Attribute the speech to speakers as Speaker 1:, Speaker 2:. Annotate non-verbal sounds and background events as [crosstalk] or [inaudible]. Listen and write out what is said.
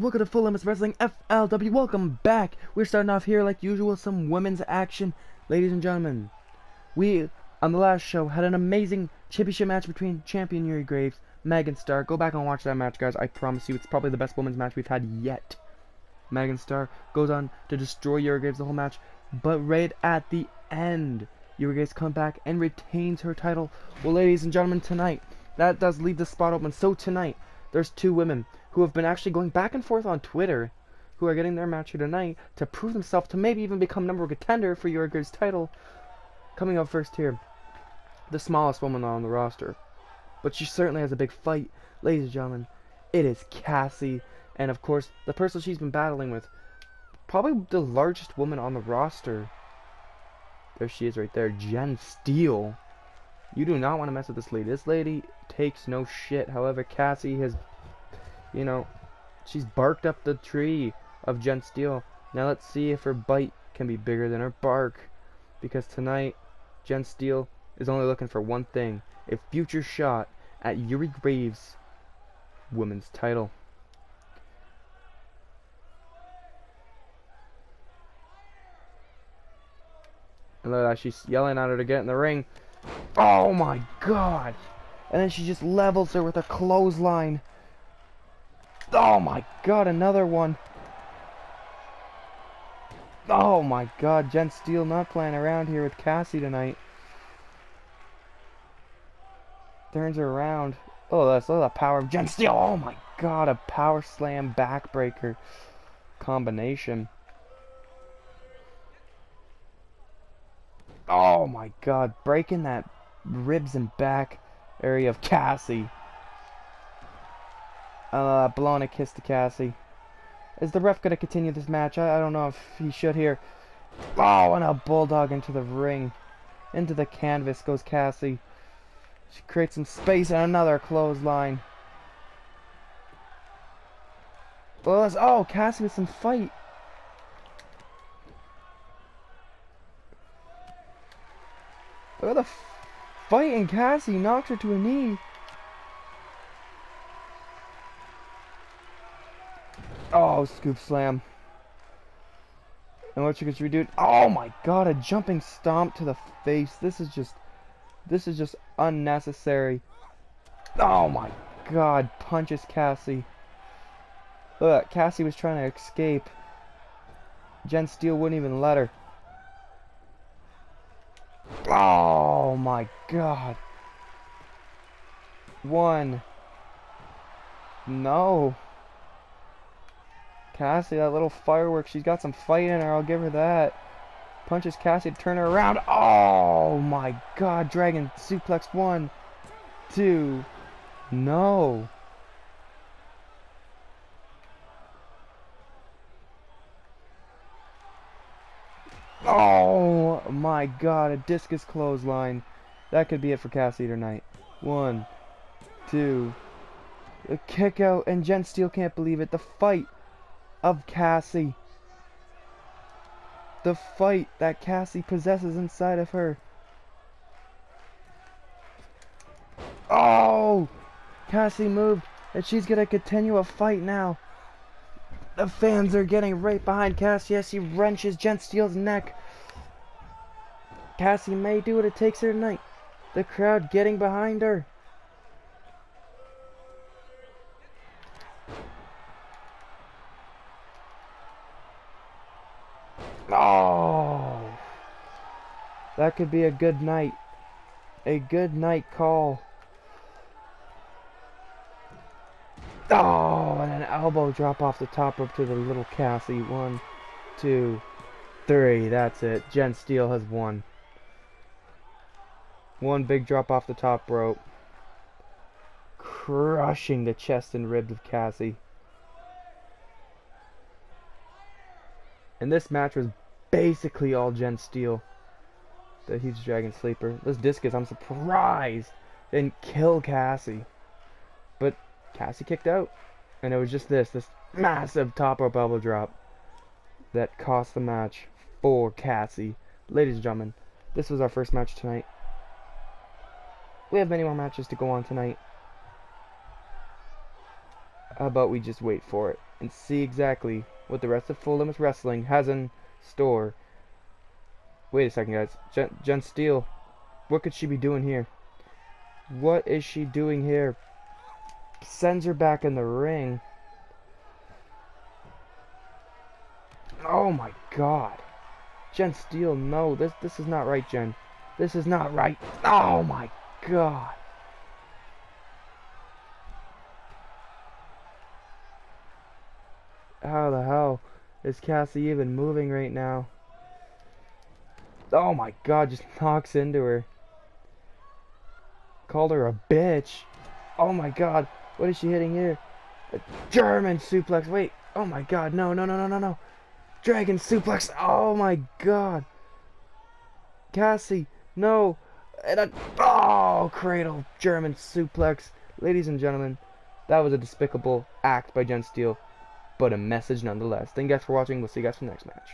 Speaker 1: welcome to Full Limits Wrestling FLW. Welcome back. We're starting off here like usual, some women's action. Ladies and gentlemen, we, on the last show, had an amazing championship match between champion Yuri Graves, Megan Starr. Go back and watch that match, guys. I promise you, it's probably the best women's match we've had yet. Megan Starr goes on to destroy Yuri Graves the whole match, but right at the end, Yuri Graves comes back and retains her title. Well, ladies and gentlemen, tonight, that does leave the spot open. So tonight, there's two women who have been actually going back and forth on Twitter who are getting their match here tonight to prove themselves to maybe even become number one contender for Yuri Graves' title. Coming up first here, the smallest woman on the roster. But she certainly has a big fight. Ladies and gentlemen, it is Cassie. And of course, the person she's been battling with. Probably the largest woman on the roster. There she is right there, Jen Steel. You do not want to mess with this lady. This lady takes no shit. However, Cassie has, you know, she's barked up the tree of Jen Steel. Now let's see if her bite can be bigger than her bark. Because tonight, Jen Steel is only looking for one thing. A future shot at Yuri Graves' women's title. And look at that, she's yelling at her to get in the ring. Oh my god! And then she just levels her with a clothesline. Oh my god, another one. Oh my god, Jen Steel not playing around here with Cassie tonight. Turns her around. Oh, that's at the power of Jen Steel. Oh my god, a power slam backbreaker combination. Oh my god, breaking that ribs and back area of Cassie. Uh, blowing a kiss to Cassie. Is the ref going to continue this match? I, I don't know if he should here. Oh, and a bulldog into the ring. Into the canvas goes Cassie. She creates some space and another clothesline. Oh, Cassie with some fight. Look at the fighting Cassie knocked her to a knee. Oh, scoop slam. And what you can redo? Oh my god, a jumping stomp to the face. This is just, this is just unnecessary. Oh my god, punches Cassie. Look, Cassie was trying to escape. Jen Steel wouldn't even let her. Oh my god. One. No. Cassie, that little firework, she's got some fight in her, I'll give her that. Punches Cassie to turn her around. Oh my god, Dragon suplex one, two, no. Oh my god, a discus clothesline. That could be it for Cassie tonight. One, two, a kick out, and Jen Steel can't believe it. The fight of Cassie. The fight that Cassie possesses inside of her. Oh! Cassie moved, and she's gonna continue a fight now. The fans are getting right behind Cassie as she wrenches Jen Steel's neck. Cassie may do what it takes her tonight. The crowd getting behind her. Oh, that could be a good night. A good night call. Oh, and an elbow drop off the top rope to the little Cassie. One, two, three. That's it. Jen Steel has won. One big drop off the top rope. Crushing the chest and ribs of Cassie. And this match was basically all Jen Steel. The huge dragon sleeper. This discus, I'm surprised, didn't kill Cassie. But Cassie kicked out. And it was just this, this massive top rope elbow drop that cost the match for Cassie. Ladies and gentlemen, this was our first match tonight. We have many more matches to go on tonight. How about we just wait for it? and see exactly what the rest of Full Limits Wrestling has in store. Wait a second, guys. Jen, Jen Steel, what could she be doing here? What is she doing here? Sends her back in the ring. Oh my god. Jen Steel, no, this this is not right, Jen. This is not right. Oh my god. How the hell is Cassie even moving right now? Oh my god, just [laughs] knocks into her. Called her a bitch. Oh my god, what is she hitting here? A German suplex. Wait, oh my god, no, no, no, no, no, no. Dragon suplex. Oh my god. Cassie, no. And a oh cradle German suplex. Ladies and gentlemen, that was a despicable act by Jen Steel, but a message nonetheless. Thank you guys for watching. We'll see you guys for the next match.